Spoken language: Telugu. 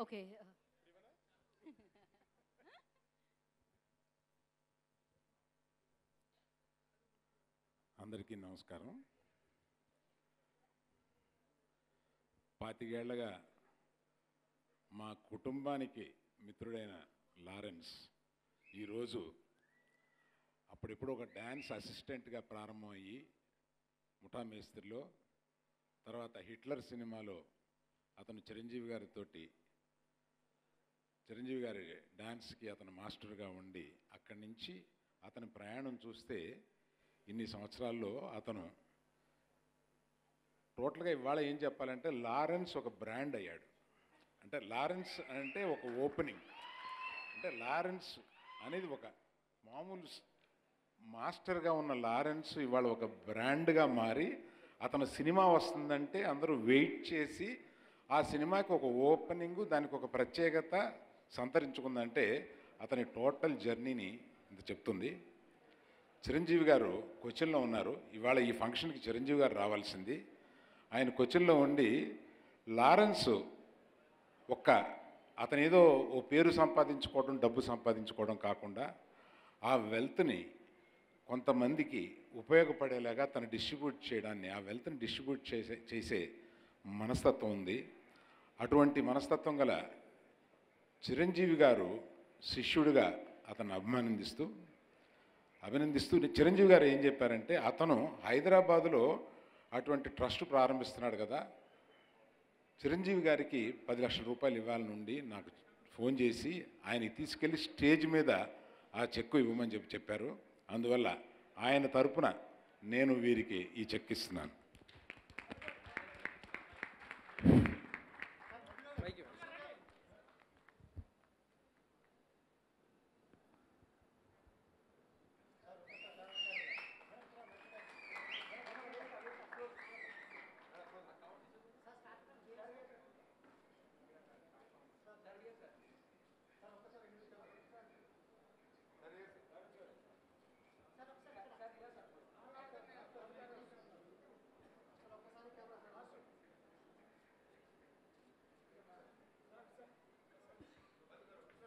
Okay uh. అందరికీ నమస్కారం. పాతికేళ్ళగా మా కుటుంబానికి మిత్రుడైన లారెన్స్ ఈరోజు అప్పుడెప్పుడు ఒక డ్యాన్స్ అసిస్టెంట్గా ప్రారంభమయ్యి ముఠా మేస్త్రిలో తర్వాత హిట్లర్ సినిమాలో అతను చిరంజీవి గారితో చిరంజీవి గారి డ్యాన్స్కి అతను మాస్టర్గా ఉండి అక్కడి నుంచి అతని ప్రయాణం చూస్తే ఇన్ని సంవత్సరాల్లో అతను టోటల్గా ఇవాళ ఏం చెప్పాలంటే లారెన్స్ ఒక బ్రాండ్ అయ్యాడు. అంటే లారెన్స్ అంటే ఒక ఓపెనింగ్. అంటే లారెన్స్ అనేది ఒక మామూలు మాస్టర్గా ఉన్న లారెన్స్ ఇవాళ ఒక బ్రాండ్గా మారి అతను సినిమా వస్తుందంటే అందరూ వెయిట్ చేసి ఆ సినిమాకి ఒక ఓపెనింగ్ దానికి ఒక ప్రత్యేకత సంతరించుకుందంటే అతని టోటల్ జర్నీని ఇంత చెప్తుంది. చిరంజీవి గారు కొచ్చిన్లో ఉన్నారు. ఇవాళ ఈ ఫంక్షన్కి చిరంజీవి గారు రావాల్సింది. ఆయన కొచ్చిన్లో ఉండి లారెన్స్ ఒక్క అతనేదో ఓ పేరు సంపాదించుకోవడం డబ్బు సంపాదించుకోవడం కాకుండా ఆ వెల్త్ని కొంతమందికి ఉపయోగపడేలాగా తను డిస్ట్రిబ్యూట్ చేయడాన్ని ఆ వెల్త్ని డిస్ట్రిబ్యూట్ చేసే చేసే మనస్తత్వం ఉంది. అటువంటి మనస్తత్వం గల చిరంజీవి గారు శిష్యుడిగా అతను అభిమానందిస్తూ అభినందిస్తూ చిరంజీవి గారు ఏం చెప్పారంటే అతను హైదరాబాదులో అటువంటి ట్రస్ట్ ప్రారంభిస్తున్నాడు కదా చిరంజీవి గారికి పది లక్షల రూపాయలు ఇవ్వాలి నుండి నాకు ఫోన్ చేసి ఆయనకి తీసుకెళ్ళి స్టేజ్ మీద ఆ చెక్కు ఇవ్వమని చెప్పి చెప్పారు. అందువల్ల ఆయన తరపున నేను వీరికి ఈ చెక్ ఇస్తున్నాను.